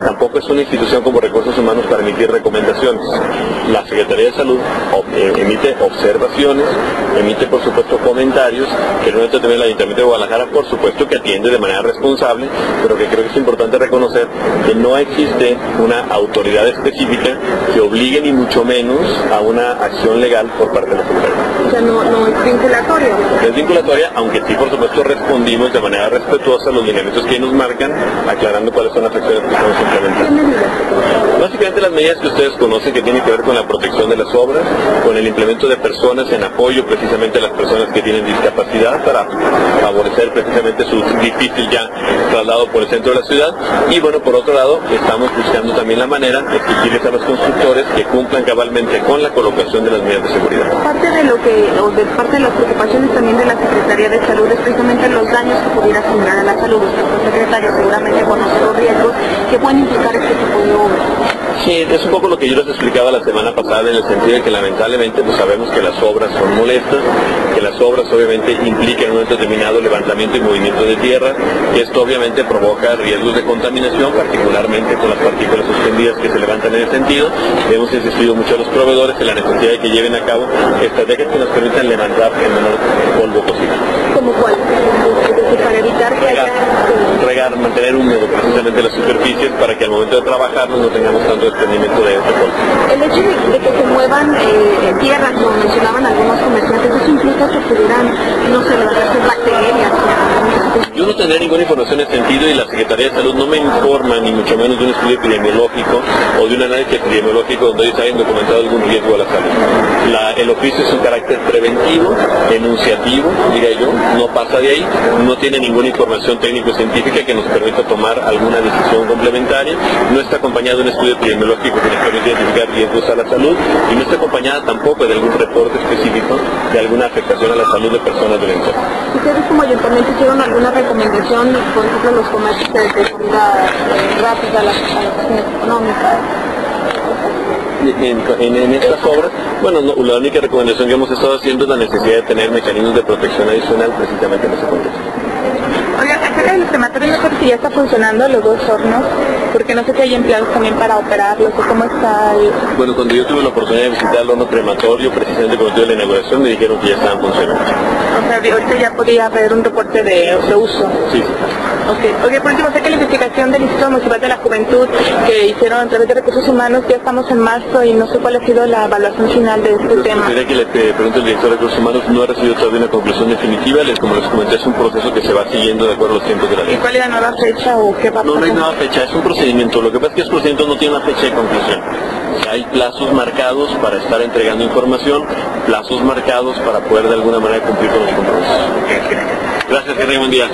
Tampoco es una institución como Recursos Humanos para emitir recomendaciones. La Secretaría de Salud eh, emite observaciones, emite por supuesto comentarios, que no también el Ayuntamiento de Guadalajara por supuesto que atiende de manera responsable, pero que creo que es importante reconocer que no existe una autoridad específica que obligue ni mucho menos a una acción legal por parte de la Secretaría. O sea, no, no es vinculatoria. Es vinculatoria, aunque sí por supuesto respondimos de manera respetuosa a los lineamientos que nos marcan, aclarando cuáles son las acciones que estamos Básicamente que ustedes conocen que tienen que ver con la protección de las obras, con el implemento de personas en apoyo precisamente a las personas que tienen discapacidad para favorecer precisamente su difícil ya traslado por el centro de la ciudad. Y bueno, por otro lado, estamos buscando también la manera de exigirles a los constructores que cumplan cabalmente con la colocación de las medidas de seguridad. Parte de lo que, o de parte de las preocupaciones también de la Secretaría de Salud es precisamente los daños que pudiera generar a la salud. Usted, secretario, seguramente conoce los riesgos que pueden implicar este tipo de obras. Sí, es un poco lo que yo les explicaba la semana pasada en el sentido de que lamentablemente pues sabemos que las obras son molestas, que las obras obviamente implican un determinado levantamiento y movimiento de tierra, que esto obviamente provoca riesgos de contaminación, particularmente con las partículas suspendidas que se levantan en ese sentido. Hemos insistido mucho a los proveedores en la necesidad de que lleven a cabo estrategias que nos permitan levantar el menor polvo posible. ¿Como cuál? Para evitar que haya... Regar, mantener húmedo precisamente las superficies para que al momento de trabajar no tengamos tanto desprendimiento de este polvo. El hecho de, que se muevan eh, tierras, como mencionaban algunos comerciantes, eso implica que pudieran, no sé, bacterias. Yo no tendré ninguna información en ese sentido y la Secretaría de Salud no me informa ni mucho menos de un estudio epidemiológico o de un análisis epidemiológico donde ellos hayan documentado algún riesgo a la salud. el oficio es un carácter preventivo, enunciativo, diría yo, no pasa de ahí, no tiene ninguna información técnico-científica que nos permita tomar alguna decisión complementaria, no está acompañado de un estudio epidemiológico que nos permita identificar riesgos a la salud y no está acompañada tampoco de algún reporte específico de alguna afectación a la salud de personas del entorno. ¿Ustedes como ayuntamiento hicieron alguna recomendación, por ejemplo, los comercios de seguridad eh, rápida, la, la económica? En, en, estas obras, bueno, la única recomendación que hemos estado haciendo es la necesidad de tener mecanismos de protección adicional precisamente en ese contexto. Oiga, acerca del crematorio, no sé si ya está funcionando los dos hornos, porque no sé si hay empleados también para operarlos, o cómo está el... Bueno, cuando yo tuve la oportunidad de visitar el horno crematorio, precisamente cuando tuve la inauguración, me dijeron que ya estaban funcionando. O sea, ahorita ya podría haber un reporte de, de uso. Sí. Ok, okay por último, sé que la investigación del Instituto Municipal de la Juventud que hicieron a través de recursos humanos, ya estamos en marzo y no sé cuál ha sido la evaluación final de este Pero tema. Que le pregunte al director de recursos humanos, no ha recibido todavía una conclusión definitiva, les, como les comenté, es un proceso que se va siguiendo de acuerdo a los tiempos de la ley. ¿Y cuál es la nueva fecha o qué va a No, pasar? no hay nueva fecha, es un procedimiento. Lo que pasa es que los procedimientos no tienen una fecha de conclusión. Hay plazos marcados para estar entregando información, plazos marcados para poder de alguna manera cumplir con los Gracias, que tenga buen día.